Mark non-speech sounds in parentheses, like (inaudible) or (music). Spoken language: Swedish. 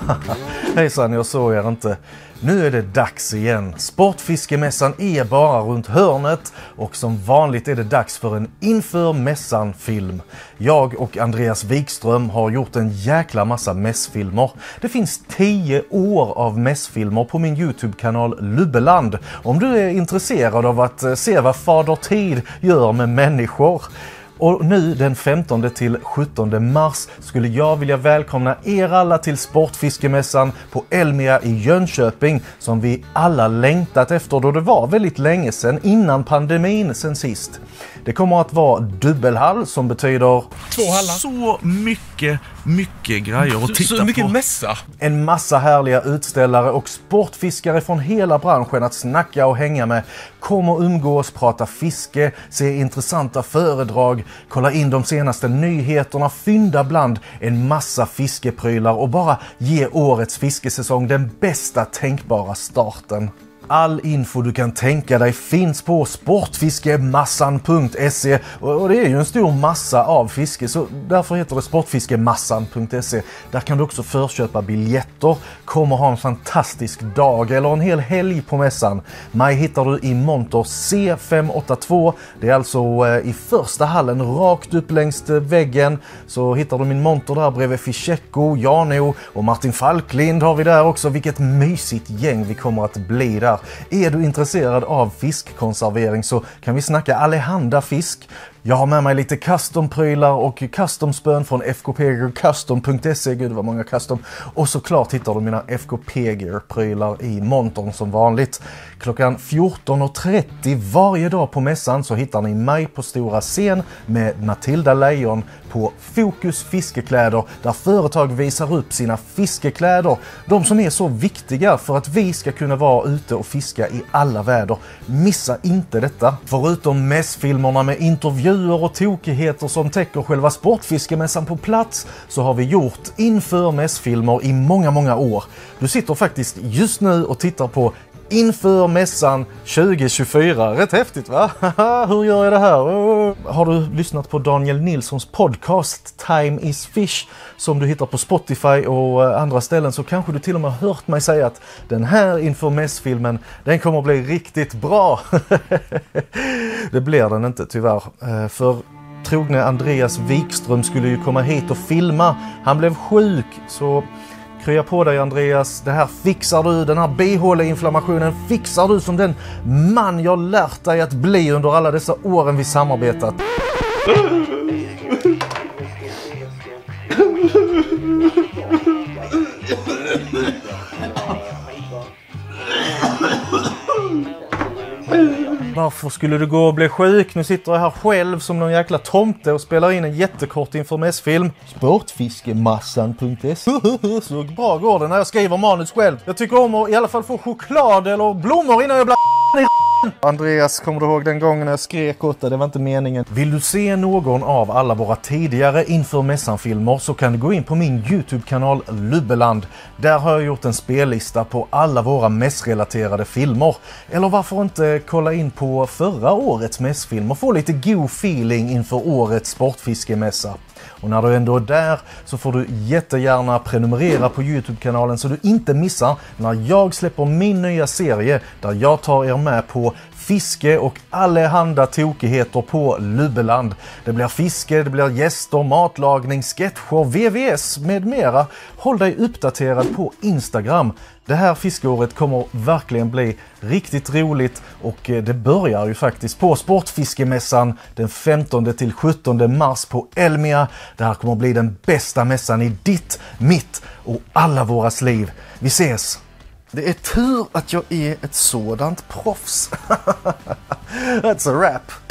(laughs) Hejsan, jag såg er inte. Nu är det dags igen. Sportfiskemässan är bara runt hörnet och som vanligt är det dags för en inför mässan-film. Jag och Andreas Wikström har gjort en jäkla massa mässfilmer. Det finns 10 år av mässfilmer på min Youtube-kanal Lubbeland om du är intresserad av att eh, se vad Fader Tid gör med människor. Och nu den 15 till 17 mars skulle jag vilja välkomna er alla till Sportfiskemässan på Elmia i Jönköping som vi alla längtat efter då det var väldigt länge sedan innan pandemin sen sist. Det kommer att vara dubbelhall som betyder Två hallar. Så mycket, mycket grejer att titta Så mycket på. mässa. en massa härliga utställare och sportfiskare från hela branschen att snacka och hänga med. Kom och umgås, prata fiske, se intressanta föredrag, kolla in de senaste nyheterna, fynda bland en massa fiskeprylar och bara ge årets fiskesäsong den bästa tänkbara starten. All info du kan tänka dig finns på sportfiskemassan.se och det är ju en stor massa av fiske så därför heter det sportfiskemassan.se. Där kan du också förköpa biljetter, kom och ha en fantastisk dag eller en hel helg på mässan. Mig hittar du i monter C582. Det är alltså eh, i första hallen rakt upp längs eh, väggen så hittar du min monter där bredvid Fischecko, Jano och Martin Falklind har vi där också. Vilket mysigt gäng vi kommer att bli där. Är du intresserad av fiskkonservering så kan vi snacka allehanda fisk. Jag har med mig lite custom-prylar och custom-spön från fkpgrcustom.se. Gud vad många custom. Och såklart hittar du mina FKPGR-prylar i montern som vanligt. Klockan 14.30 varje dag på mässan så hittar ni mig på stora scen med Matilda Lejon på Fokus Fiskekläder där företag visar upp sina fiskekläder. De som är så viktiga för att vi ska kunna vara ute och fiska i alla väder. Missa inte detta! Förutom mässfilmerna med intervjuer och tokigheter som täcker själva Sportfiskemässan på plats så har vi gjort inför mässfilmer i många, många år. Du sitter faktiskt just nu och tittar på inför mässan 2024. Rätt häftigt va? (laughs) Hur gör jag det här? Har du lyssnat på Daniel Nilssons podcast Time is Fish som du hittar på Spotify och eh, andra ställen så kanske du till och med har hört mig säga att den här inför mässfilmen den kommer att bli riktigt bra. (laughs) det blir den inte tyvärr. Eh, för trogne Andreas Wikström skulle ju komma hit och filma. Han blev sjuk så Krya på dig Andreas, det här fixar du, den här bihåleinflammationen fixar du som den man jag lärt dig att bli under alla dessa åren vi samarbetat. Varför skulle du gå och bli sjuk? Nu sitter jag här själv som någon jäkla tomte och spelar in en jättekort inför mässfilm. Sportfiskemassan.se Så bra går det när jag skriver manus själv. Jag tycker om att i alla fall få choklad eller blommor innan jag blir (laughs) i Andreas, kommer du ihåg den gången jag skrek åt dig? Det var inte meningen. Vill du se någon av alla våra tidigare inför mässan-filmer så kan du gå in på min Youtube-kanal Lubbeland. Där har jag gjort en spellista på alla våra mässrelaterade filmer. Eller varför inte kolla in på förra årets mässfilm och få lite god feeling inför årets sportfiskemässa. Och när du ändå är där så får du jättegärna prenumerera på Youtube-kanalen så du inte missar när jag släpper min nya serie där jag tar er med på fiske och allehanda tokigheter på Lubbeland. Det blir fiske, det blir gäster, matlagning, sketcher, VVS med mera. Håll dig uppdaterad på Instagram. Det här fiskeåret kommer verkligen bli riktigt roligt och eh, det börjar ju faktiskt på Sportfiskemässan den 15 till 17 mars på Elmia. Det här kommer bli den bästa mässan i ditt, mitt och alla våras liv. Vi ses! Det är tur att jag är ett sådant proffs. (laughs) That's a wrap.